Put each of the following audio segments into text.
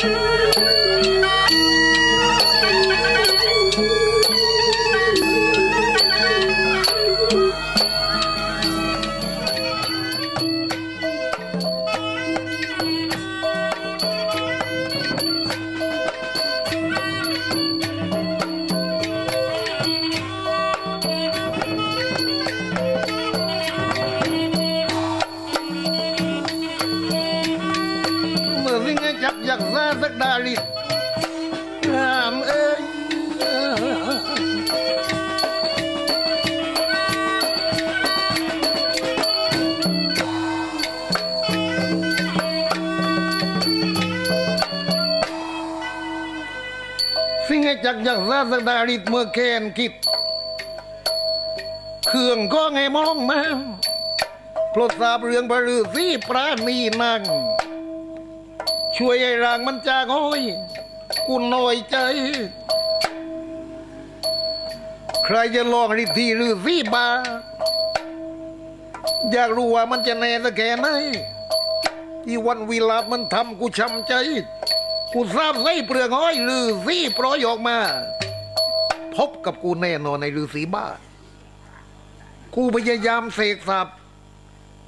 เาสักดาลิเมื่อแคนคิดเครื่องก็ไงมองมาโปรดทราบเรื่องบรือสีปราณีนั่งช่วยไอ้ร่างมันจากห้อยกูหน่อยใจ ใครจะลองริทีหรือสีบา อยากรู้ว่ามันจะแน่สักแค่ไหนที่วันเวิลามันทำกูช้ำใจ กูทราบไส้เปลือกห้อยหรือสีปล่อยออกมา พบกับกูแน่นอนในฤาษีบ้า กูพยายามเสกสาบ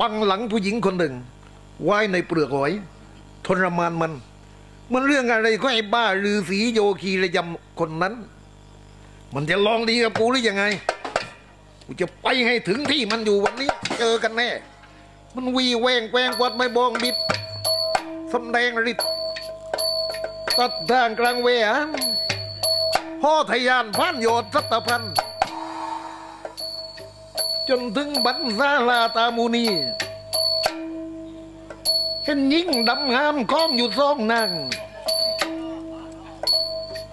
ปังหลังผู้หญิงคนหนึ่งไว้ในเปลือกหอย ทรมานมัน มันเรื่องอะไรก็ไอ้บ้าฤาษีโยคีระยำคนนั้น มันจะลองดีกับกูหรือยังไง กูจะไปให้ถึงที่มันอยู่วันนี้ เจอกันแน่ มันวีแวงแวงกวัดไม่บองบิดสำแดงฤทธิ์ตัดทางกลางเวห นห่อทะยานพันโยดสัตพันธ์จนถึงบันซาลาตามูนีเห็นยิ่งดำงามคล้องอยู่ซองนาง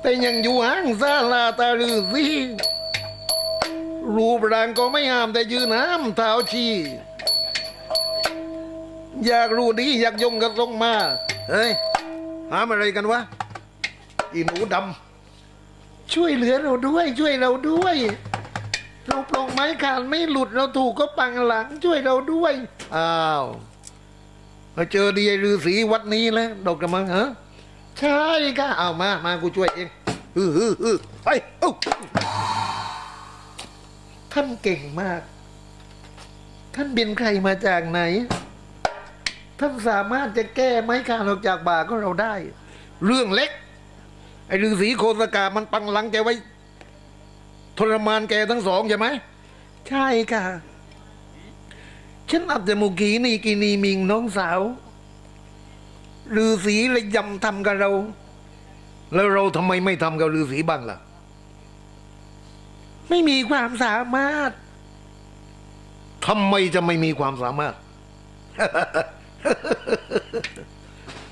แต่ยังอยู่ห่างซาลาตาลือซีรูปร่างก็ไม่งามแต่ยืนน้ำเท้าชีอยากรู้ดีอยากยงกันลงมา เฮ้ยหามอะไรกันวะ อีหนูดำ ช่วยเหลือเราด้วย ช่วยเราด้วย เราปลงไม้ขาดไม่หลุดเราถูกก็ปังหลัง ช่วยเราด้วยอ้าวมาเจอดีฤาษีวัดนี้แล้วดอกกระมังฮะใช่ค่ะเอามามากูช่วยเองฮือฮือฮือไปเอ้าท่านเก่งมาก ท่านเป็นใครมาจากไหน ท่านสามารถจะแก้ไม้คานออกจากบ่าก็เราได้ เรื่องเล็ก ไอ้ฤาษีโคสกามันปังหลังแกไว้ ทรมานแกทั้งสองใช่ไหม ใช่ค่ะ ฉันอับจมูกีนี่กินีมิงน้องสาวฤาษีเลยยำทำกับเรา แล้วเราทำไมไม่ทำกับฤาษีบ้างล่ะ ไม่มีความสามารถทำไมจะไม่มีความสามารถ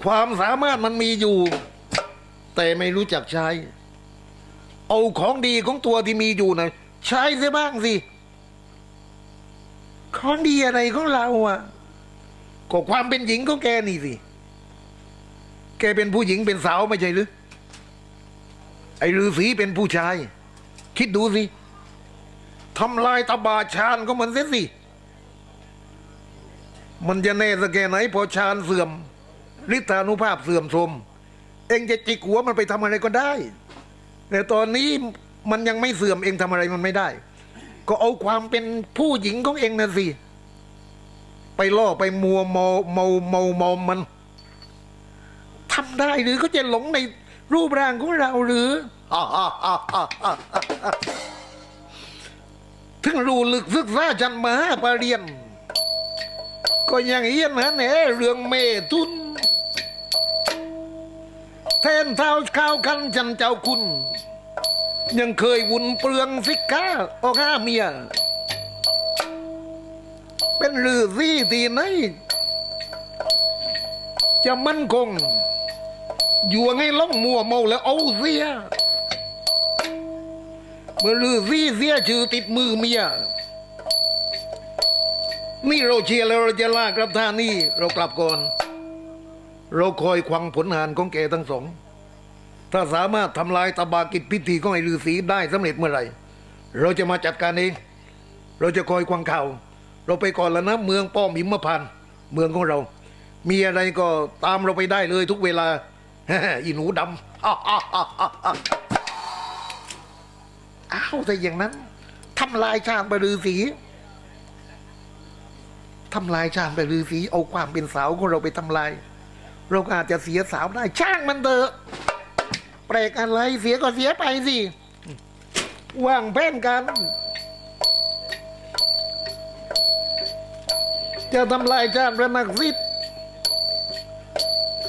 ความสามารถมันมีอยู่ แต่ไม่รู้จักใช้ เอาของดีของตัวที่มีอยู่นะใช้เสียบ้างสิของดีอะไรของเราอะก็ความเป็นหญิงของแกนี่สิ แกเป็นผู้หญิงเป็นสาวไม่ใช่หรือ ไอ้ฤาษีเป็นผู้ชาย คิดดูสิทำลายตาบาชานก็มันเสียสิ มันจะแน่สักแค่ไหนพอชานเสื่อมฤทธานุภาพเสื่อมโทรม เองจะจิกหัวมันไปทำอะไรก็ได้ แต่ตอนนี้มันยังไม่เสื่อมเองทำอะไรมันไม่ได้ ก็เอาความเป็นผู้หญิงของเองนะสิไปล่อไปมัวเมาเมาเมาเมามันทำได้หรือเขาจะหลงในรูปร่างของเราหรืออถึงรู้ลึกศึกษาจันมาปาเรียน ก็ยังเฮียนนะเนี่ยเรื่องเมตุน แทนเท้าข้าวคันจันเจ้าคุณ ยังเคยวุ่นเปลืองสิกาออกห้าเมีย เป็นลือซี่ทีไหนจะมั่นคง อยู่ไงล่องมัวเมาแล้วเอาเสีย เมื่อลือซี่เสียชื่อติดมือเมีย นี่เราเชียร์แล้วเราจะลากรับท่านี่เรากลับก่อน เราคอยควังผลงานของแกทั้งสอง ถ้าสามารถทำลายตบากิจพิธีของไอ้ฤาษีได้สำเร็จเมื่อไหร่ เราจะมาจัดการเอง เราจะคอยควังข่าว เราไปก่อนแล้วนะเมืองป้อมหิมพานเมืองของเรา มีอะไรก็ตามเราไปได้เลยทุกเวลาอีหนูดำอ้าวแต่อย่างนั้นทำลายชาติบรือสีทำลายชาติบรือสีเอาความเป็นสาวของเราไปทำลาย เราก็อาจจะเสียสาวได้ช่างมันเถอะแปลกอะไรเสียก็เสียไปสิว่างแผนกัน จะทำลายชาติระนักสิทธิ์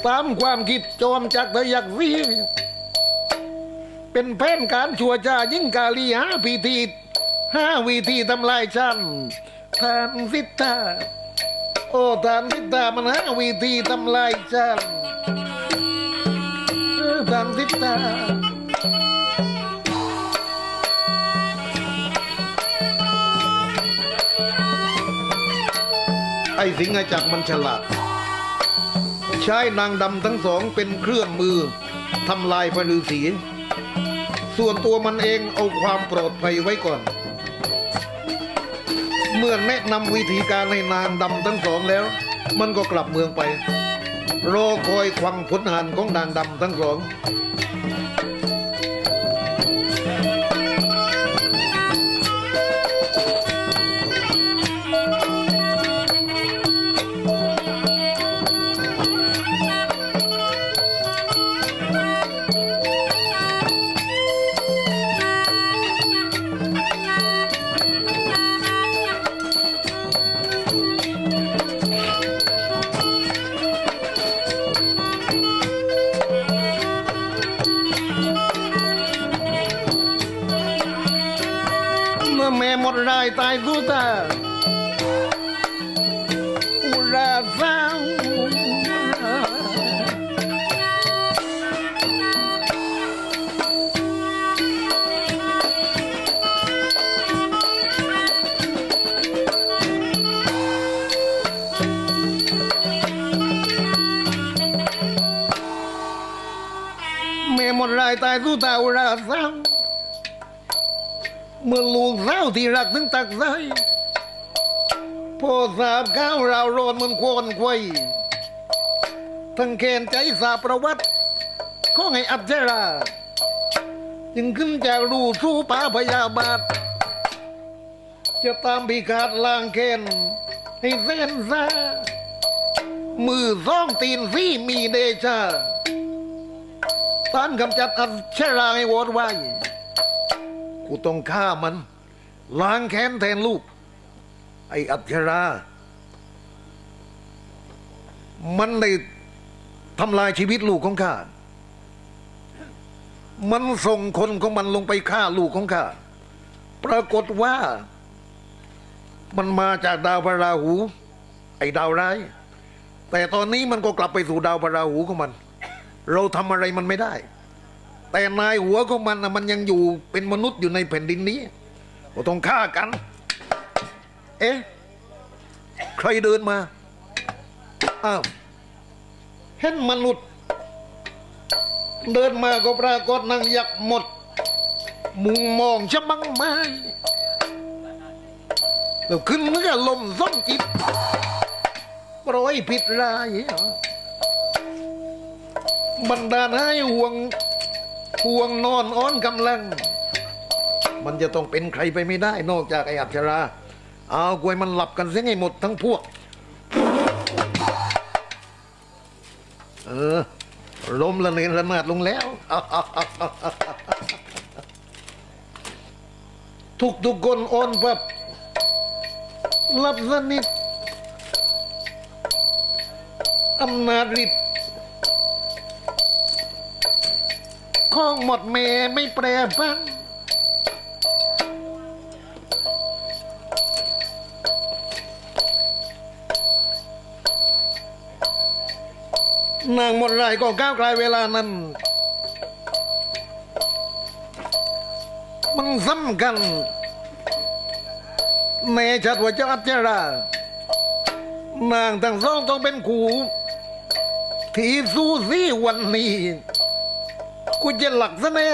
ตามความคิดโจมจากทะยักวีเป็นแผนการชัวจายิ่งกาลีหาพิธีห้าวิธีทำลายชาติทานสิทธา โอ้ทานสิทธามันหาวิธีทำลายชาติเออทานสิทธาไอ้สิงห์จักมันฉลาด ใช้นางดำทั้งสองเป็นเครื่องมือทำลายพระฤาษีส่วนตัวมันเองเอาความปลอดภัยไว้ก่อน เมื่อแนะนำวิธีการให้นางดำทั้งสองแล้ว มันก็กลับเมืองไป รอคอยความผลหันของนางดำทั้งสอง ตักใจพอทราบข้าวเราวโรนมันควรควยทั้งแขนใจสาประวัติของไอ้อัจฉราจึงขึ้นจากรูสู้ป่าพยาบาท จะตามพิขาดลางแคนให้เส้นซามือซ่องตีนซี่มีเดชาต้านกำจัดอัจฉราให้วอดไว้กูต้องฆ่ามัน ล้างแค้นแทนลูก ไอ้อัจฉรา มันได้ทำลายชีวิตลูกของข้า มันส่งคนของมันลงไปฆ่าลูกของข้า ปรากฏว่า มันมาจากดาวพระราหู ไอ้ดาวร้าย แต่ตอนนี้มันก็กลับไปสู่ดาวพระราหูของมัน เราทำอะไรมันไม่ได้ แต่นายหัวของมันนะมันยังอยู่เป็นมนุษย์อยู่ในแผ่นดินนี้ ก็ต้องฆ่ากัน เอ๊ะ ใครเดินมา อ้าว เห็นมนุษย์ เดินมาก็ปรากฏนางยักษ์หมด มุงมองชะบังไม้แล้วขึ้นเมื่อลมส้มจิตปล่อยผิดรายบันดาให้ห่วงห่วงนอนอ้อนกำลัง มันจะต้องเป็นใครไปไม่ได้ นอกจากไอ้อัจฉรา เอากลวยมันหลับกันเสียให้หมดทั้งพวก เออลมละเนระนาดลงแล้ว ทุกทุกคนอ่อนแบบหลับสนิทอำนาจฤทธิ์ข้องหมดเมไม่แปรพันนางหมดรายก็ก้าวไกลเวลานั้น มันสำคัญแน่ชัดว่าเจ้าอัจฉรานางทั้งสองต้องเป็นคู่ที่สู้ซี่วันนี้ กูจะหลักซะแน่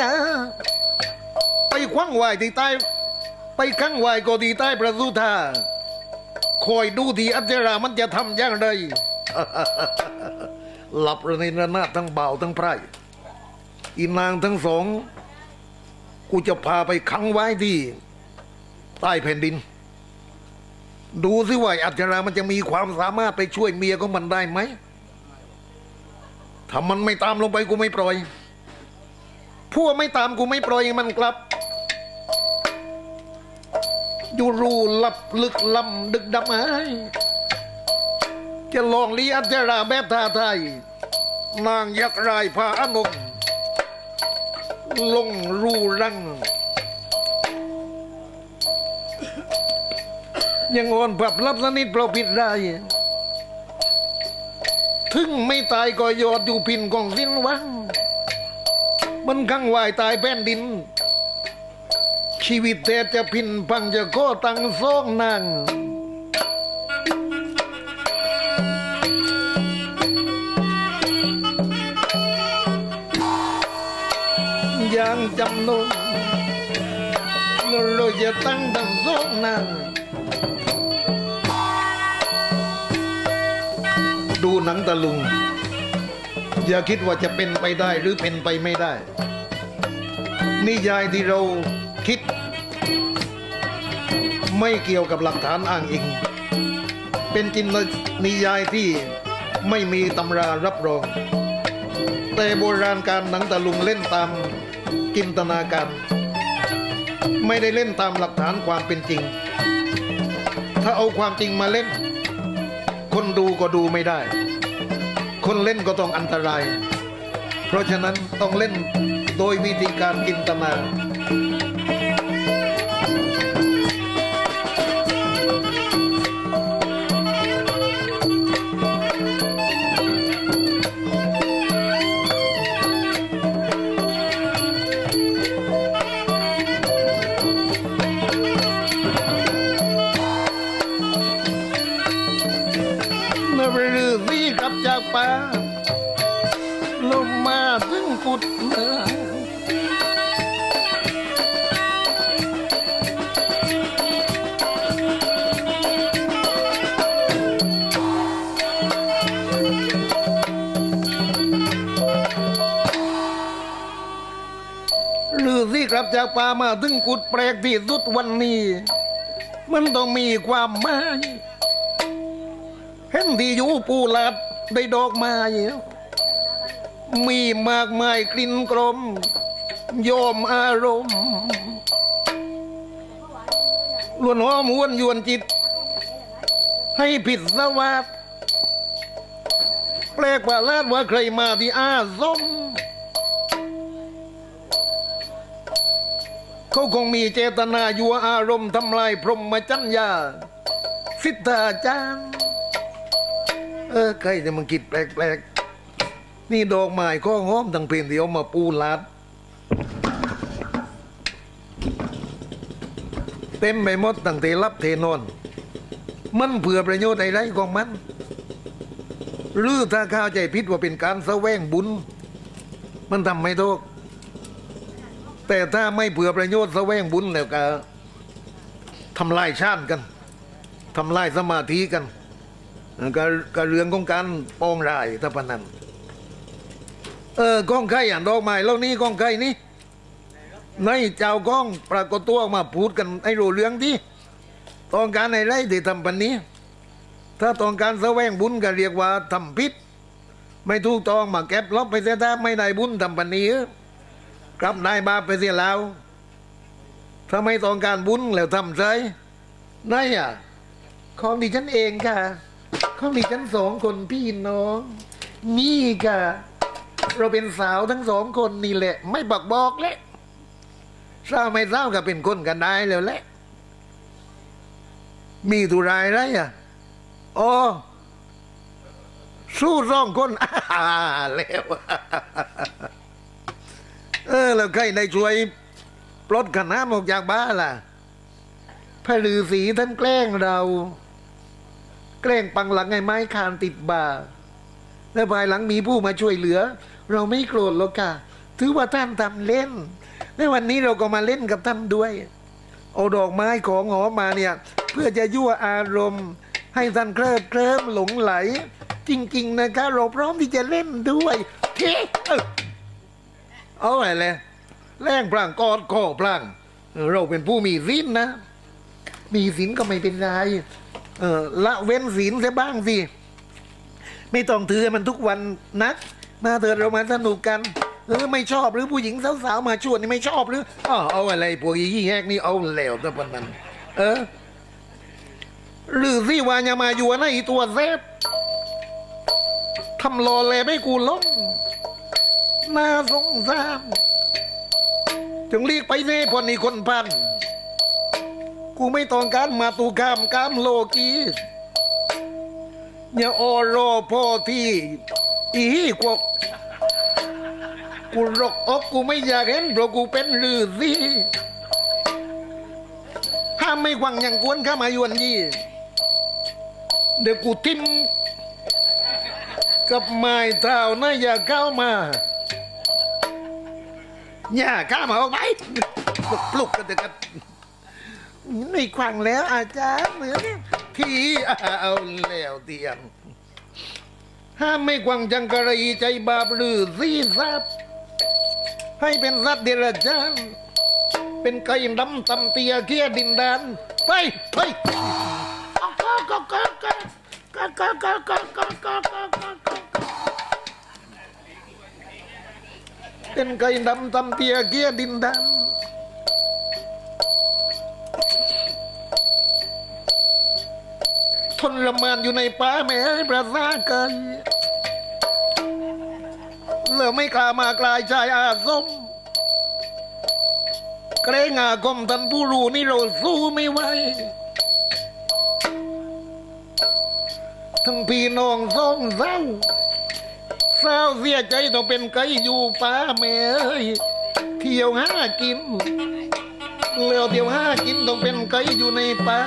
ไปคว้างไหวที่ใต้ไปข้างไหวก็ที่ใต้ประตูท่าคอยดูที่อัจฉรามันจะทำอย่างไร หลับระเนระนาดทั้งเบาทั้งไพร่อีนางทั้งสอง กูจะพาไปขังไว้ที่ ใต้แผ่นดิน ดูสิว่าอัจรามันจะมีความสามารถไปช่วยเมียของมันได้ไหมถ้ามันไม่ตามลงไปกูไม่ปล่อย พวกไม่ตามกูไม่ปล่อยมันกลับ อยู่รูลับลึกลำดึกดำไอ จะลองลีอัจราแบบท่าไทย นางยักษ์รายพาอนงลงรูรัง ยังอ่อนผับรับสนิทเพราะผิดได้ ถึงไม่ตายก็ยอดอยู่พินของสิ้นวัง มันข้างวายตายแผ่นดิน ชีวิตแต่จะพินพังจะก็ตั้งซองนาง ยังจำนนเราจะตั้งตั้งซองนดูหนังตะลุง อย่าคิดว่าจะเป็นไปได้หรือเป็นไปไม่ได้ นิยายที่เราคิด ไม่เกี่ยวกับหลักฐานอ้างอิง เป็นจินนิยายที่ไม่มีตำรารับรอง แต่โบราณการหนังตะลุงเล่นตาม จินตนาการ ไม่ได้เล่นตามหลักฐานความเป็นจริง ถ้าเอาความจริงมาเล่น คนดูก็ดูไม่ได้ คนเล่นก็ต้องอันตราย เพราะฉะนั้นต้องเล่นโดยวิธีการจินตนา จากป่ามาถึงกุดแปลกที่สุดวันนี้ มันต้องมีความหมายเห็นที่อยู่ปูลัดได้ดอกไม้มีมากมายกลิ่นกลมโยมอารมณ์ล้วนหอมวนยวนจิต ให้ผิดสวัสดแปลกประหลาดว่าใครมาที่อาสม เขาคงมีเจตนายั่วอารมณ์ทำลายพรหมจรรยาสิทธาจารย์เออใครจะมันคิดแปลกๆ นี่ดอกไม้ข้องหอมทั้งเพลนเดียวมาปูลัดเต็มไปหมดตั้งเทรับเทนอน มันเผื่อประโยชน์อะไรของมัน หรือถ้าข้าวใจพิษว่าเป็นการแสวงบุญ มันทำไม่ถูก แต่ถ้าไม่เผื่อประโยชน์แสวงบุญแล้วก็ทำลายชาติกันทำลายสมาธิกันก็ก็เรื่องของการปองรายถ้าพนันเออกล้องไข่อะดอกไม้แล้วนี่กล้องไข่นี่ในเจ้ากล้องปรากฏตัวออกมาพูดกันไอ้รู้เรื่องที่ต้องการในไรที่ทำปันนี้ ถ้าต้องการแสวงบุญก็เรียกว่าทำพิษไม่ถูกต้องมาแก็บลบไปเสียถ้าไม่ได้บุญทำปันนี้ กลับได้บาปไปเสียแล้วถ้าไมต้องการบุญแล้วทำใจนายอะของดิฉันเองค่ะ ของดิฉันสองคนพี่น้อง นี่ค่ะ เราเป็นสาวทั้งสองคนนี่แหละ ไม่บอกบอกแหละเศร้าไม่เศร้าก็เป็นคนกันได้แล้วแหละ มีตุรายไรอะอ๋อสู้สองคนอ่าแล้ว เออ แล้วใครได้ช่วยปลดขนามออกจากบ้านล่ะ พระฤาษีท่านแกล้งเรา แกล้งปังหลังไอ้ไม้คานติดบ่า แล้วภายหลังมีผู้มาช่วยเหลือ เราไม่โกรธหรอกค่ะ ถือว่าท่านทำเล่น ในวันนี้เราก็มาเล่นกับท่านด้วย เอาดอกไม้ของหอมมาเนี่ย เพื่อจะยั่วอารมณ์ ให้ท่านเคลิบเคลิ้มหลงไหล จริง ๆ นะคะ เราพร้อมที่จะเล่นด้วยเท่ เอาอะไรเลยแรงพลางกอดคอพลาง เราเป็นผู้มีศีลนะ มีศีลก็ไม่เป็นไรเออละเว้นศีลเสียบ้างสิ ไม่ต้องถือมันทุกวันนัก มาเถิดเรามาสนุกกันเออไม่ชอบหรือผู้หญิงสาวๆมาชวนนี่ไม่ชอบหรืออ๋อเอาอะไรพวกยี่แยกนี่เอาแล้วแต่ปนนั้น เออหรือสิวาญามาอยู่ในตัวเซฟทำรอแลไม่กูล้ม น่าสงสารจึงเรียกไปเน่พอนี่คนพัน กูไม่ต้องการมาตูกามกามโลกีอย่าออรอพ่อที่อีกวกกูรกอกกูไม่อยากเห็นเพราะกูเป็นลือสีห้ามไม่หวังอย่างกวนข้ามายวนยี่ เดี๋ยวกูทิ้มกับไม้เท้านะอย่าเข้ามา อย่าข้ามาออกไปปลุกกันเถอะครับไม่ควังแล้วอาจารย์เหมือนที่เอาแล้วเตียงห้ามไม่ควังจังกะรีใจบาปหรือซีซับให้เป็นรัตเดรจานเป็นไก่ดำตำเตียเกี้ยดินดานไปไปก็ก็ก็ก็ก็ก็ก็ก็ก็ก็ก็ เป็นไก่ดำตำเตียเกี้ยดินดานทรมานอยู่ในป่าแม่ประสาเกยเลือไม่กล้ามากลายชายอาสมเกรงอากรมท่านผู้รู้นี่เราสู้ไม่ไหวทั้งพี่น้องสองเศร้า เศร้าเสียใจต้องเป็นไก่อยู่ป่าแม่เอ้ยเที่ยวห้ากินแล้วเที่ยวห้ากินต้องเป็นไก่อยู่ในป่า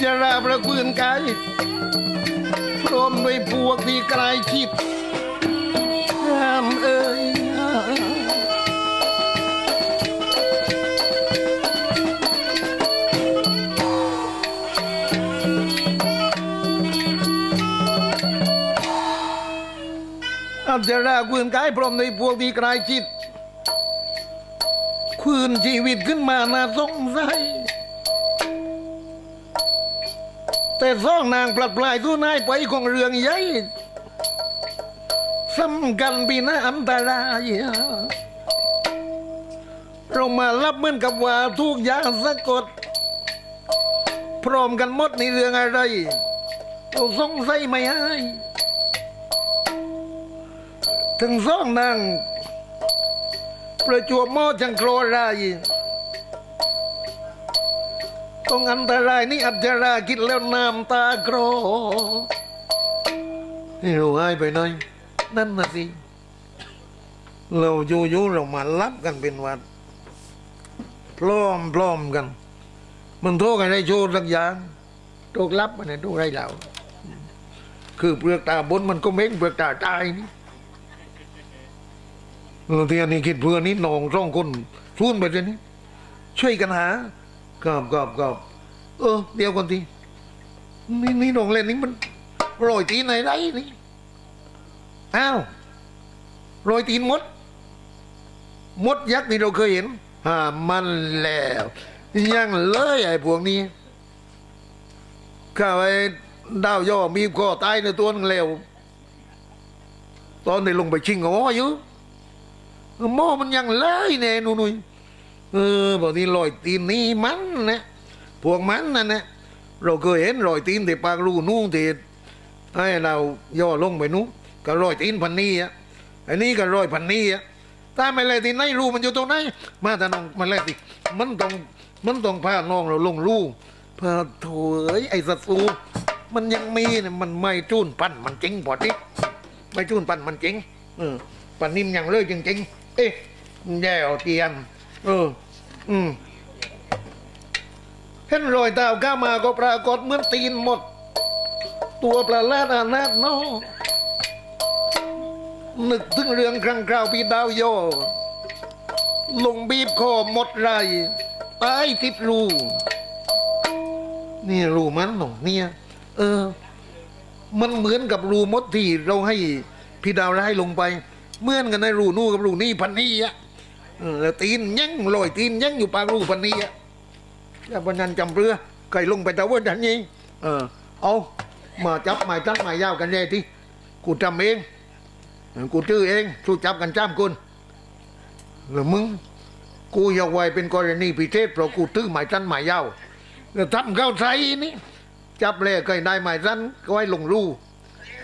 จฉราประพื้นกายพร้อมด้วยพวกที่กลายชิดห้ามเอ่ยอัจฉราคืนกายพร้อมด้วยพวกที่กลายชิดคืนชีวิตขึ้นมาน่าสงสัย แต่ซ่องนางปลัดปลายตู้นายไปของเรืองใหญ่สำกันปีน้าอันตรายเรามารับเหมือนกับว่าทุกอย่างสะกด พร้อมกันหมดในเรื่องอะไรเราสงสัยไม่ให้ถึงซ่องนางประจวบหมอจังโครราย ต้องอันตรายนี่อัจฉราคิดแล้วน้ำตาโกรนี่เราหายไปไหนนั่นนะสิ เราอยู่ๆเรามารับกันเป็นวัดพร้อมพร้อมกัน มันโทษกันได้โชว์สักอย่างโทษรับมันโทษไรเราคือเปลือกตาบนมันก็เม้งเปลือกตาใต้นี่เราเทียนนี่คิดเพื่อนี่นองร่องคนสู้นไปเลยนี่ช่วยกันหา ครับครับครับเออ เดี๋ยวก่อนทีนี่นี่น้องเล่นนี่มันโรยตีนไหนไรนี่อ้าวโรยตีนมด มดยักษ์นี่เราเคยเห็นห้ามันแล้วยังเลยไอ้พวกนี้ข้าไอ้ดาวย่อมีข้อตายในตัวนึงแล้ว ตอนได้ลงไปชิงอ๋ออยู่หม้อมันยังเลยแน่หนุ่ย เออบอกที่ลอยตีนนี่มันนะพวกมันนั่นนะเราเคยเห็นรอยตีนที่ปากรูนู่นที่ให้เราย่อลงไปนู้นก็รอยตีนพันนี้อะอันนี้ก็รอยพันนี้อะถ้าไม่เลยที่ไหนรูมันอยู่ตรงไหนมาแต่น้องมาเลยสิมันต้องมันต้องพาน้องเราลงรูพื่อโถเอ้ยไอ้ศัตรูมันยังมีเนี่ยมันไม่จูนปั้นมันจริงพอดิไม่จูนปั่นมันจริงเออปั่นนิ่มอย่างเลยจริงๆเอ๊ะแย่เอาเตียน เออ อืมเห็นรอยเท้าก้ามาก็ปรากฏเหมือนตีนหมด ตัวประหลาดอานาถเน้อนึกถึงเรื่องครั้งคราวพี่ดาวโยลงบีบคอหมดไรตายติดรูนี่รูมันหนองเนี่ย เออ มันเหมือนกับรูมดที่เราให้พี่ดาวร้ายลงไป เหมือนกันในรูนู่กับรูนี่พันนี้อะ แล้วตีนยังลอยตีนยังอยู่ปารูพันนี้อะแล้ววันนั้นจำเรือไก่ลงไปตะวันดันนี้เออ เอามาจับหมายจับหมายยาวกันแน่ที่กูจำเองกูชื่อเองสู้จับกันจ้ามคุณหรือมึง กูอยากไว้เป็นกรณีพิเศษเพราะกูตื้อหมายจันหมายยาวแล้วทำเข้าใส่นี่จับเลยเคยได้หมายสั้นก็ไว้ลงรู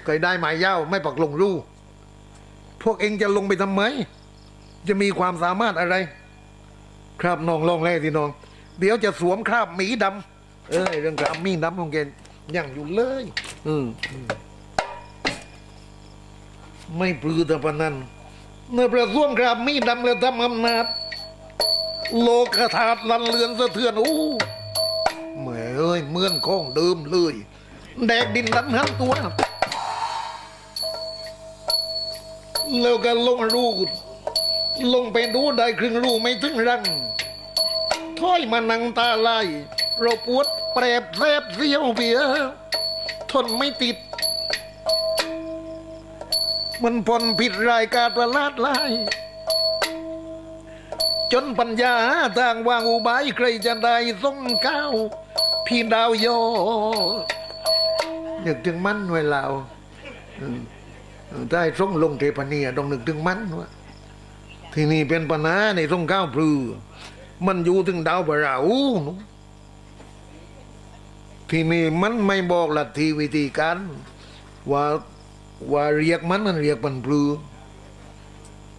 เคยได้หมายยาวไม่ปักลงรูพวกเองจะลงไปทำไม จะมีความสามารถอะไร ครับน้องลองแรกที่น้อง เดี๋ยวจะสวมคราบหมีดำเอ้ยเรื่องคราบหมีดำของแกยังอยู่เลย อืมไม่ปลือแต่ปนันเมื่อประสวมคราบหมีดำแล้วทำอำนาจโลกธาตุลันเลือนสะเทือนอู้แหม่เอ้ยเมือนของเดิมเลย แดกดินดันหันตัวแล้วก็ลงรู ลงไปดูได้ครึ่งรูไม่ถึงรังถ้อยมานังตาลายเราปวดแปรบแสบเสียวเบียทนไม่ติด มันพนผิดรายการประลาดลาย จนปัญญาหาทางวางอุบายใครจะได้ส่งก้าวพี่ดาวโยนึกถึงมันไว้เราได้ส่งลงเทพเนียต้องนึกถึงมันว่า ที่นี่เป็นปัญหาในส่งก้าวพลือ มันอยู่ถึงดาวบราอูนที่นี่มันไม่บอกลัทธิวิธีการว่าว่าเรียกมันมันเรียกมันพลือ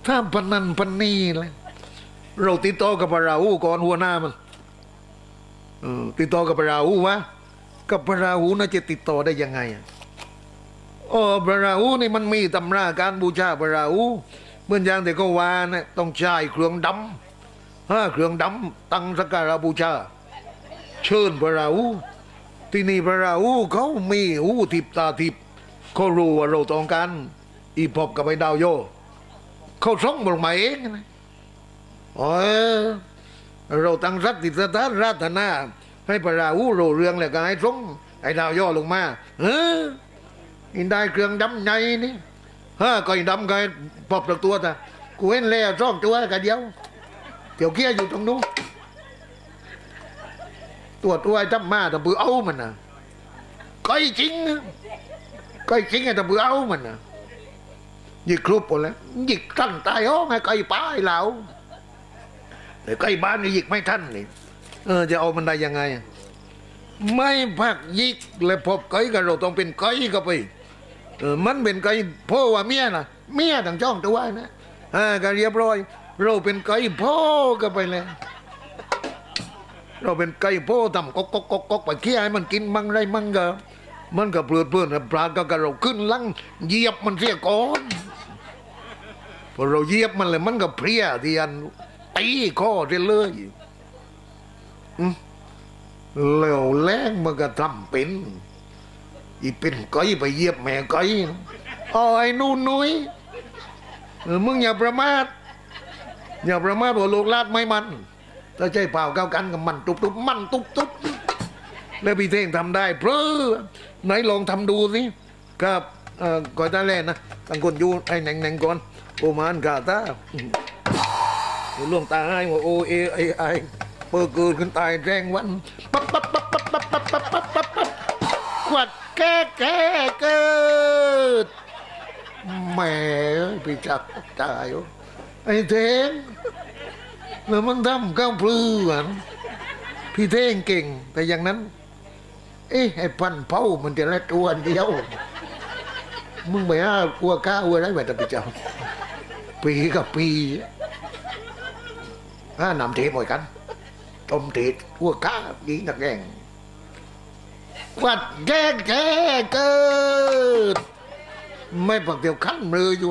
ถ้าพนันพนนีเลยเราติดต่อกับพราหูก่อนหัวหน้ามันติดต่อกับพราหูวะกับพราหูน่าจะติดต่อได้ยังไงอะอ๋อพราหูนี่มันมีตำราการบูชาพระราหู เมือนอย่างแต่ก็ว่านะต้องใช้เครื่องดำห้าเครื่องดำตั้งสักการะบูชา เชิญพระราหูที่นี่พระราหูเขามีหูทิพตาทิพเขารู้ว่าเราต้องการอีพบกับไอ้ดาวโย เขาส่งบอกมาเองนะโอ้ยเราตั้งรัฐติสถานรัตนา ให้พระราหูโรเรื่องแล้วก็ให้ส่งไอ้ดาวย่อลงมาเอออินได้เครื่องดำใหญ่นี่ ฮะก็อินดำก็ปอบตัวแต่กูเห็นแล้วซ่องตัวกันเดียวเดี๋ยวเกี้ยอยู่ตรงนู้นตัวตัวไอ้จำมาแต่เบื่อเอามันนะก้อยจริงก้อยจริงไอ้แต่เบื่อเอามันนะยิกครุบหมดแล้วยิกตั้งตายห้องไอ้ไก่ป้ายเหลาแต่ใกล้บ้านนี่ยิกไม่ทันนี่เออจะเอามันได้ยังไง ไม่พักยิกเลยพบไก่กันเราต้องเป็นไก่ก็ไป เออมันเป็นไก่พ่อว่าเมียนะเมียต่างจ้องตัวนะอ่าก็เรียบร้อย เราเป็นไก่พ่อก็ไปเลยเราเป็นไก่พ่อทำก๊อกก๊อกก๊อกก๊อกไปเคี่ยให้มันกินมั่งไรมั่งก็มันก็เปลือเพื่อนปลาก็กระเราขึ้นลังเหยียบมันเสียก่อนพอเราเหยียบมันเลยมันก็เพลียที่อันตีข้อเสียเลยอืมแล้วแรงมันก็ทำเป็น อีเป็นก้อยไปเยียบแม่ก้อยอ๋อไอ้นู่นนุ้ยเออมึงอย่าประมาทอย่าประมาทว่าลูกลาดไม่มัน ถ้าใจเปล่าก้าวกันกับมันตุบตุบมันตุบตุบแล้วพี่เท่งทำได้เพราะไหนลองทำดูสิครับเอ่อก่อนตาแรกนะตั้งคนอยู่ไอ้แหน่งแหน่งก่อนโอมานกาตาหลวงตาให้ว่าโอเอไอไอเปิดเกิดขึ้นตายแรงวันปั๊บปั๊บปั๊บปั๊บปั๊บปั๊บปั๊บปั๊บปั๊บปั๊บกวัด แก้แก้เกิดแหมพี่จักตายไอ้เทงแล้วมันทำก้าวพลือนพี่เท่งเก่ง แต่อย่างนั้น เอ๊ะไอ้พันเผามันจะละตัวเดียว มึงไปหากลัวก้าวอะไรแบบพี่เจ้าปีกับปีห้านำเทปหมดกันต้มเทศพวก้าดีนักแกง วัดแก่แก่เกิดไม่ปักเดียวขั้นมืออยู่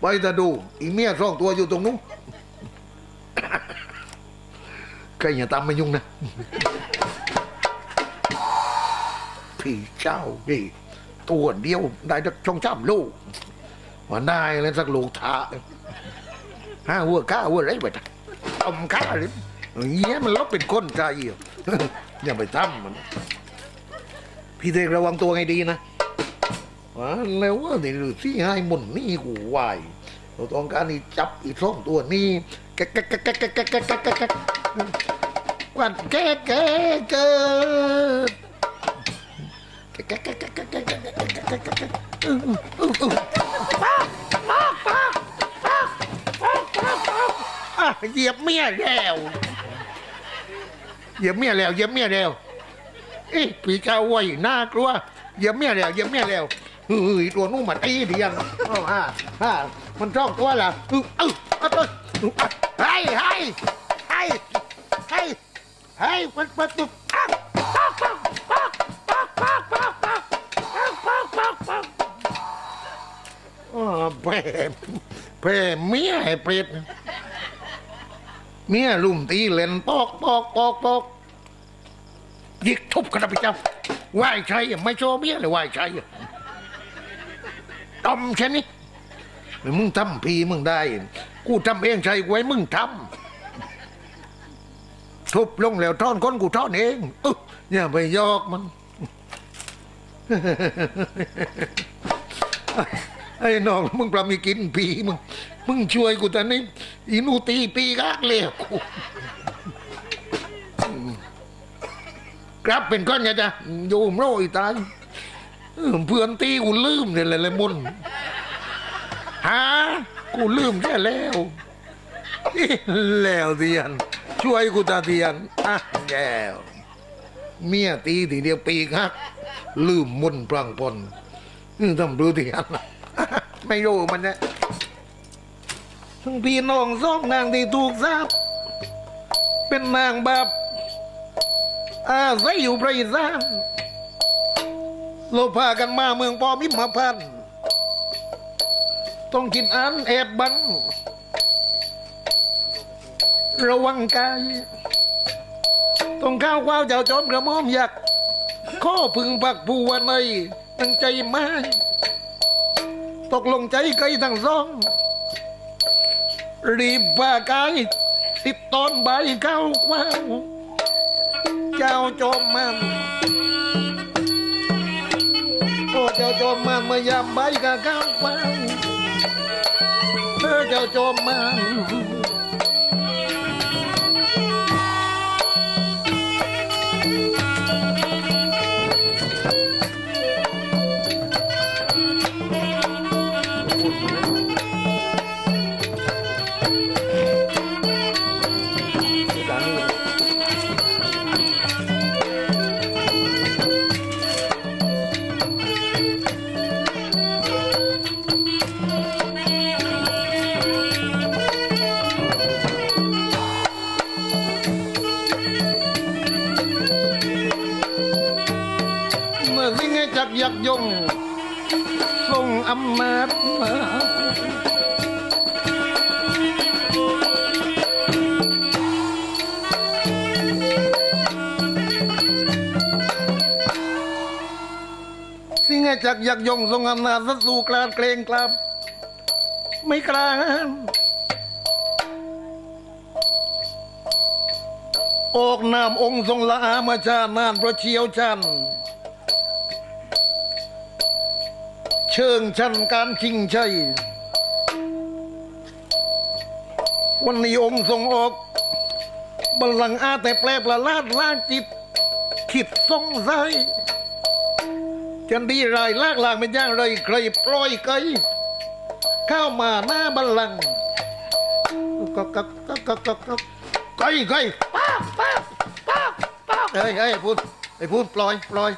ไปจะดู อีเมียสองตัวอยู่ตรงนู้นใครอย่าตามมายุ่งนะ พี่เจ้าดิตัวเดียวได้จะช่องจ้ำลูกว่าได้เลยสักลูกท้าห้าหัวก้าหัวไรไปจ้ะต้มข้าเลยเงี้ยมันลบเป็นก้นใจอะอย่าไปทำมัน พี่เด็กระวังตัวไงดีนะว่าแล้วว่านี่หรือที่ให้หมุนนี่กูไหวเราต้องการนี่จับอีกสองตัวนี่แกะแกะแกะแกะแกะแกะแกะแกะแกะแกะกวัดแกะแกะเกิดอะเหยียบเมียแล้วเหยียบเมียแล้วเหยียบเมียแล้ว เอ้ยผีเจ้าไว้น่ากลัวเยี่ยบเมียแล้วเยี่ยบเมียแล้วเฮ้ยตัวนู้นมาตีเดียงอ้าวฮ่าฮ่ามันจ้องตัวล่ะเออเออเอาตัวให้ให้ให้ให้ให้มันมันตุกอ้าวป๊อกป๊อกป๊อกป๊อกป๊อกป๊อกป๊อกป๊อกป๊อกป๊อกอ๋อแผ่แผ่เมียไอ้เปรตเมียลุ่มตีเล่นปอกปอกปอกปอก ยิกทุบกระพิจ้าไหวใช่ไม่โชว์เมียเลยไหวใช่ตอมแค่นนี้มึงทำพีมึงได้ กูทำเองใช่ไว้มึงทำทุบลงแล้วท่อนคนกูท่อนเองอึอย่าไปยอกมันไอ้น้องมึงปรามีกินปีมึง มึงช่วยกูต่นี้อินูตีปีกากเลยกู กลับเป็นก้อนไงจ๊ะโยมโรยตายเพื่อนตีกูลืมเนี่ยเลยเลยมุนฮะกูลืมแค่แล้วแล้วเดียน ช่วยกูตาเดียนอะแย่เมียตีทีเดียวปีกฮัก ลืมมุนปรังปนอืมทำรู้ที่อันนะไม่รู้มันนะทั้งพี่น้องสองนางที่ถูกทราบเป็นนางแบบ อาศัยอยู่ประอิสานโลพากันมาเมืองปอมิมพันต้องกินอันแอบบัง ระวังกาย ต้องข้าวกว้าวเจ้าจอมกระม่อมยักข้อพึงปักผูวันในตั้งใจไมาตกลงใจไกลทั้งสอง รีบว่ากายติดตอนใบข้าวกว้าว ចៅចូលម៉ាំពោចៅចូលម៉ាំមកយ៉ាំបាយកាកៅបានចៅចូលម៉ាំ จักยักยงทรงอำนาจสัตว์สู่กลาดเกรงกลับ ไม่กลาออกนามองค์ทรงละอามาชานานเพราะเชียวชัน เชิงชันการชิงชัย วันนี้องค์ทรงออกบัลลังก์อาแต่แปลประลาดลาจิตคิดสงสัย จันดีรายลากลางเป็นย่างไรใครปล่อยไกเข้ามาหน้าบัลลังก์ก็ก็ก็ก็ก็ก็ไกไกป้าป้าป้าป้าเฮ้ยเฮ้ยพูดไอ้พูดปล่อยปล่อย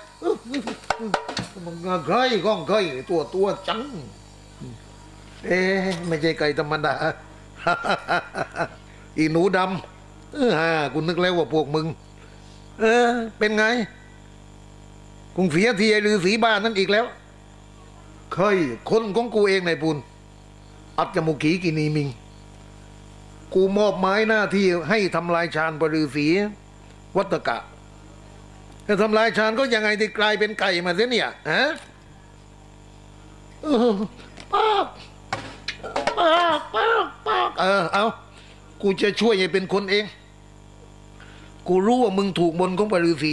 มึงไกก้องไกตัวตัวจังเอ๊ะไม่ใช่ไก่ธรรมดาอีหนูดำเออฮ่ากูนึกแล้วว่าพวกมึง เออ เป็นไง คงเสียทีไอ้ฤาษีบ้านนั่นอีกแล้ว เคยคนของกูเองในปุนอัจมูกขีกินีมิง กูมอบหมายหน้าที่ให้ทำลายชาญปฤาษีวัตกะถ้าทำลายชาญก็ยังไงที่กลายเป็นไก่มาเสียเนี่ยฮะเออป้าบปากปากปากเออ เอากูจะช่วยให้เป็นคนเอง กูรู้ว่ามึงถูกมนของปฤาษี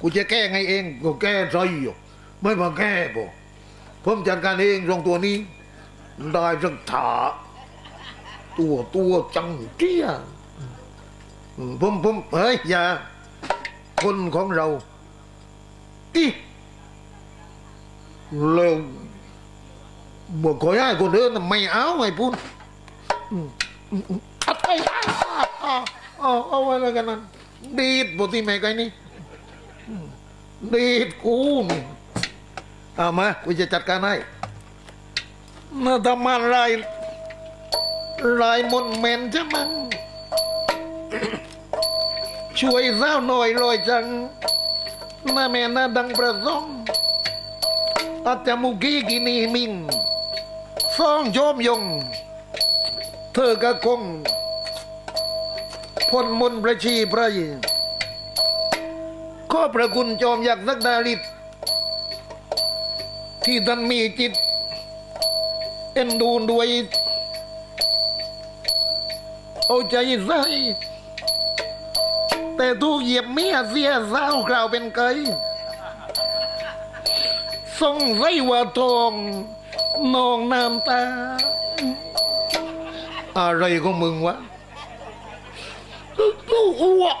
กูจะแก้ไงเองก็แก้ใจอยู่ไม่มาแก้ปะผมจัดการเองตรงตัวนี้ ได้สักถาตัวตัวจังเกี้ยผมผมเฮ้ยอย่าคนของเราอีเร็วบอกขอให้คนอื่นน่ไม่เอาไอ้พูดอืมอืมอืมเอาไปเอาเอาเอาไว้แล้วกันนั้นดีดบทีแม่ไก่นี่ ดีดกูนี่เอามากูจะจัดการให้น่าทำอะไรลายมนเมนใช่ไหมช่วยเศร้าหน่อยลอยจังหน้าแม่หน้าดังประสงอาจจะมุกี้กินีมิงซ่องโยมยง เธอก็คงพ้นมนประชีพระยิ ข้อประคุณจอมยักษ์สักดาลิตที่ท่านมีจิต เอ็นดูด้วยเอาใจใส่แต่ถูกเหยียบเมียเสียสาวคราวเป็นไกทรงไรว่าทองนองน้ำตา อะไรของมึงวะอ้วกอ้วก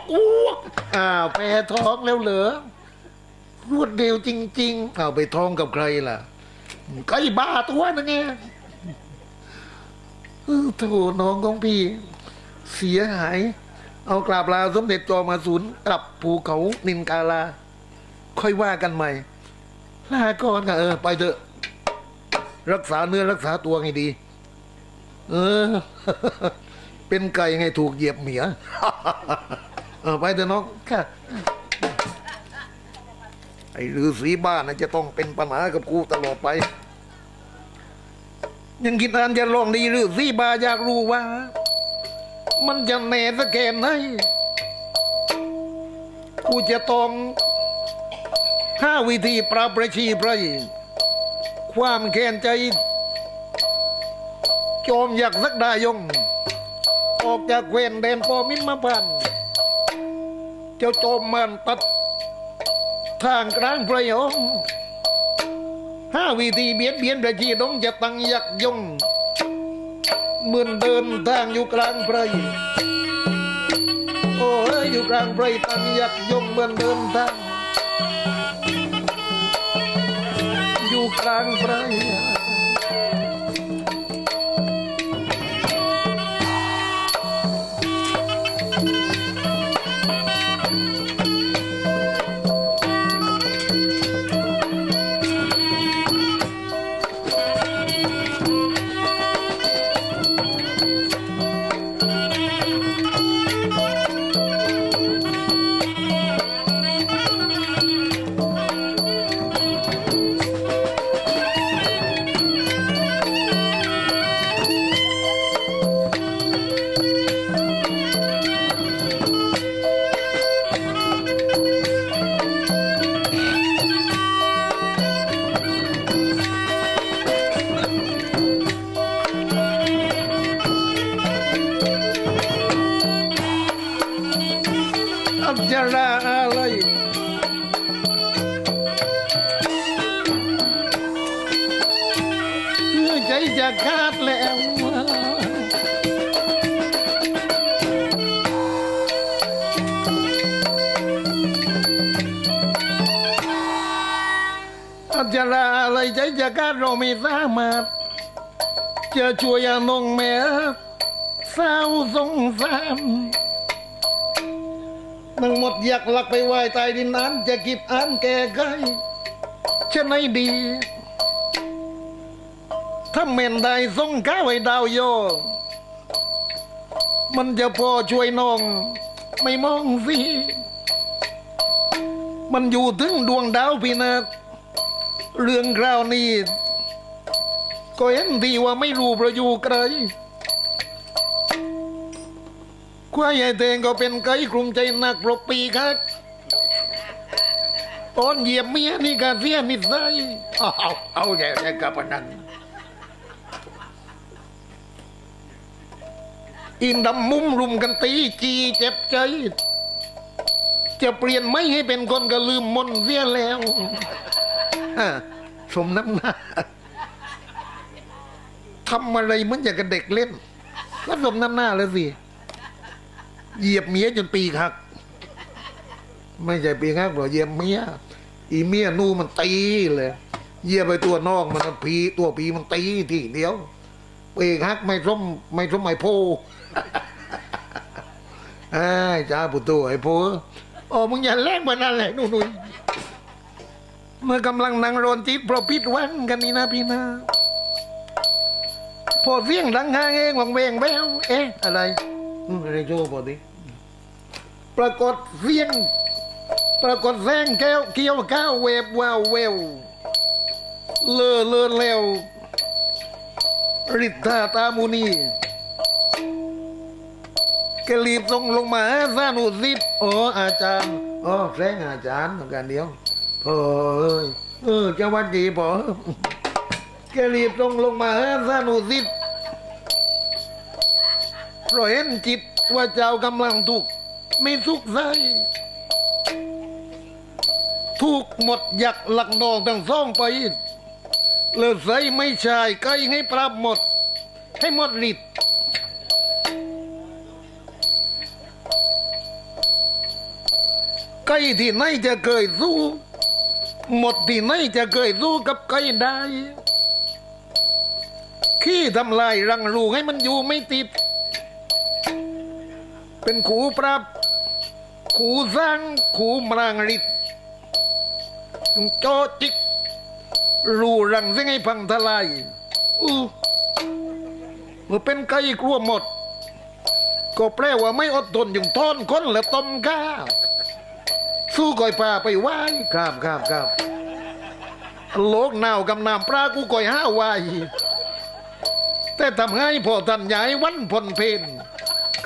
อ้าวแพ้ท้องแล้วเหรอรวดเร็วจริง ๆ เอาไปท้องกับใครล่ะไก่บ้าตัวนึงไงโถน้องของพี่ เสียหาย เอากราบลาสมเด็จจอมาศูนย์กลับภูเขานินกาลา ค่อยว่ากันใหม่ ลาก่อนค่ะเออ ไปเถอะ รักษาเนื้อรักษาตัวไงดี เออ เป็นไก่ไงถูกเหยียบเหมีย ออไปเถอะน้องค่ะไอ้ฤาษีบ้านนะจะต้องเป็นปัญหากับกูตลอดไป ยังคิดอ่านจะลองดีฤาษีบ้าอยากรู้ว่า มันจะแน่สักแค่ไหนกูจะต้องห้าวิธีปราบประชีพระความแค้นใจโจมอยากสักดายง ออกจากเวนแดนปอมิมมาพันธ์ เจ้าโจมมันตัดทางกลางประโยงห้าวิธีเบียดเบียนประชีดงจะตั้งยักยงเหมือนเดินทางอยู่กลางไพรโอ้ยอยู่กลางไพรตั้งยักยงเหมือนเดินทาง อะไรใจจะก้าเราไม่สามารถจะช่วยน้องแม่สาวสงสารทั้งหมดอยากหลักไปไหว้ใต้ดินนั้นจะกิบอ่านแก่ไกฉันไหนดีถ้าเมนได้ส่งก้าวไว้ดาวโย มันจะพอช่วยน้อง ไม่มองสิ มันอยู่ถึงดวงดาวพี่นะ เรื่องคราวนี้ก็เห็นดีว่าไม่รู้ประอยู่ไกลควายใหญ่เตงก็เป็นไก่กลุ่มใจหนักปรบปีครับตอนเหยียบเมียนี่กาเสียนิสัยเอาเอาเอาแย่แย่กับนั้นอินดำมุมรุมกันตีจีเจ็บใจ จะเปลี่ยนไม่ให้เป็นคนก็ลืมมนเสียแล้ว สมน้ำหน้าทำอะไรเหมันอย่ากกับเด็กเล่นก็สมน้ำหน้าแล้วสิ เหยียบเมียจนปีหัก ไม่ใช่ปีหักหรอกเหยียบเมีย อีเมียนู่มันตีเลยเหยียบไปตัวนอกมันพีตัวปีมันตีทีเดียวปีหักไม่ส้มไม่ส้มไม่โพไอ้จ้าปุตโตไอ้โพโอ้มึงอย่าแลกมันนั่นแหละนุ่ยๆ เมื่อกำลังนั่งโรนจิตเพราะพิดหวันกันนี่นะพี่นะ พอเสียงดังห้างเองวังเวงแววเอ๊ะอะไรอืมอะไรโจพอดีปรากฏเสียง ปรากฏแสงแก้วเกี่ยวก้าวเวบวาวเววเลอเลอแล้วฤทธาตามุนีกรีบส่งลงมาสานุสิทธิ์อ๋ออาจารย์อ๋อแสงอาจารย์ทำการเดียว พอเอ้ยเออเจ้าวันดีพอแกรีบส่งลงมาสานุสิทธิ์เพราะเห็นจิตว่าเจ้ากำลังถูกข์ไม่สุขใจถูกหมดอยากหลักนองทั้งสองไปเลิศใสไม่ชายไกลให้ปรับหมด ให้หมดฤทธิ์ไก่ที่ไหนจะเคยสู้ หมดที่ไหนจะเคยสู้กับไก่ได้ ขี้ทำลายรังรูให้มันอยู่ไม่ติด เป็นขูปรับ ขูสร้างขูมรางฤทธิ์โจจิก รูรังเสียงให้พังทลายอู้เมื่อเป็นไก่กลัวหมด ก็แปลว่าไม่อดทนอย่างทอนคนและต้มข้าว สู้ก่อยปลาไปไหว้ครับครับครับโลกหนาวกับน้ำปลากูก่อยห้าไหวแต่ทำให้พอท่านย้ายวันพลเพน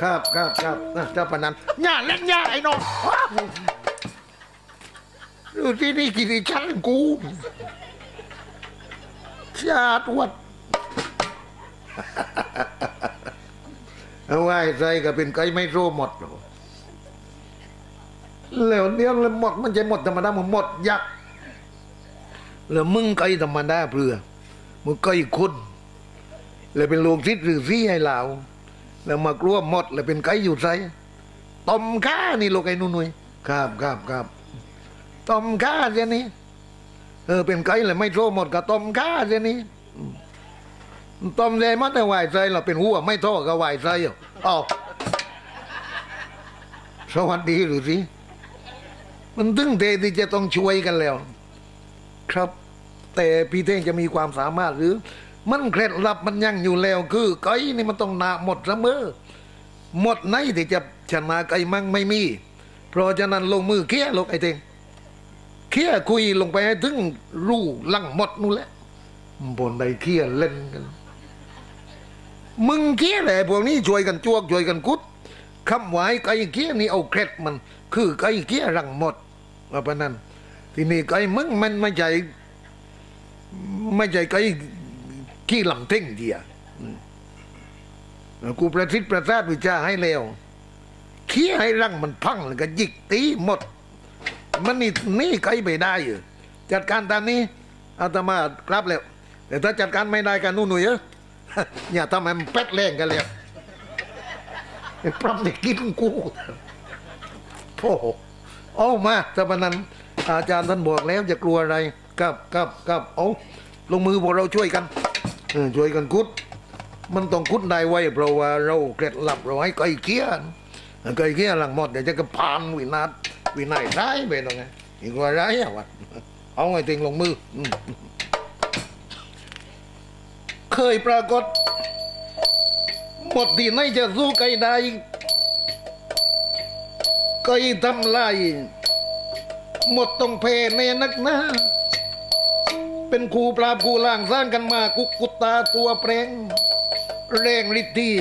ครับครับครับอะเจ้าปนันย่าเล่นย่าไอ้น้องว้าวดูที่นี่กิริชันกูชาติวัดเอาไว้ใจก็เป็นไก่ไม่รู้หมดหรอ กแล้วเดี๋ยวแล้วหมดมันจะหมดธรรมดามันหมดยักษ์แล้วมึงไก่ธรรมดาเปลือมึงไก่คุณแล้วเป็นโลงทิศหรือซี่ให้เราแล้วมากลัวหมดแล้วเป็นไก่อยู่ใจต้มข้านี่ลูกไอ้นุ่นๆครับครับครับต้มข้าเสียนี่เออเป็นไก่เลยไม่โทรหมดกับต้มข้าเสียนี้อืมต้มเลยมันแต่ไหวใจเราเป็นหัวไม่โทษก็ไหวใจอยู่อ้าวสวัสดีหรือสิ มันถึงเทที่จะต้องช่วยกันแล้ว ครับ แต่พี่เท่งจะมีความสามารถหรือ มันเคล็ดลับมันยังอยู่แล้ว คือไก่นี่มันต้องหนาหมดเมอหมดไหนที่จะชนะไก่มั่งไม่มี เพราะฉะนั้นลงมือเคี้ยลูกไอ้เท่งเคี่ยคุยลงไปให้ถึงรูลังหมดนู่นแหละบนใดเคี่ยเล่นกัน มึงเคี่ยแหละพวกนี้ช่วยกันจวกช่วยกันกุดคำหวายไก่เคี่ยนี่เอาเคล็ดมัน คือไก่เคี่ยรังหมดว่าปะนั้น ทีนี้ไก่มึงมันไม่ใช่ไม่ใช่ไก่ขี้ลำเท่งเดียกูประทิษประสาทวิชาให้แล้วเคี่ยให้รังมันพังแล้วก็ยิกตีหมด มันนี่นี่ไกลไปได้อยู่จัดการตามนี้อาตมาครับแล้ว แต่ถ้าจัดการไม่ได้กันนู่นหนุ่ยเอออย่าทำให้มันเป็ดแรงกันเลยไอ้ปรับเด็กกินกู โอ้โหเอามาแต่วันนั้นอาจารย์ท่านบอกแล้วจะกลัวอะไรครับครับครับเอาลงมือพวกเราช่วยกันเออช่วยกันคุด มันต้องคุดได้ไว้เพราะว่าเราเคล็ดหลับเราให้ไก่เกี้ยนไก่เกี้ยหลังหมดเดี๋ยวจะกระพานวินาศวินัยร้ายไปตรงไงอีกว่าร้ายอะวะเอาไงติงลงมืออมเคยปรากฏหมดที่ไหนจะสู้ไก่ได้ ไก่ทำลายหมดต้องเพในนักหน้าเป็นครูปราบครูล่างสร้างกันมากุกกุตาตัวแปรงแรงฤทธิ์ดี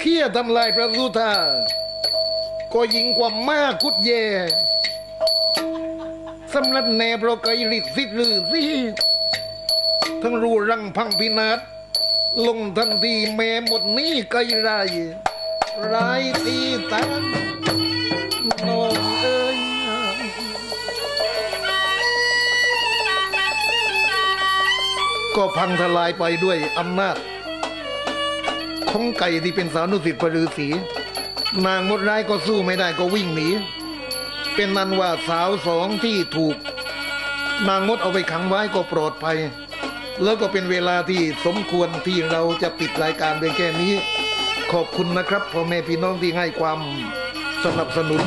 เคี่ยทำลายพระสุธาก็ยิงกว่ามาคุดแย่สำนักแน่เพราะไกฤทธิ์สิทธิ์ลือสิทั้งรูรังพังพินาศลงทันทีแม่หมดนี้ไกไรายรตีตามน้องเอ้ยก็พังทลายไปด้วยอำนาจของไก่ที่เป็นสาวนุสิตพระฤษีนางมดร้ายก็สู้ไม่ได้ก็วิ่งหนี เป็นนันว่าสาวสองที่ถูก นางมดเอาไปขังไว้ก็ปลอดภัย แล้วก็เป็นเวลาที่สมควรที่เราจะปิดรายการเพียงแค่นี้ ขอบคุณนะครับพ่อแม่พี่น้องที่ให้ความสนับสนุน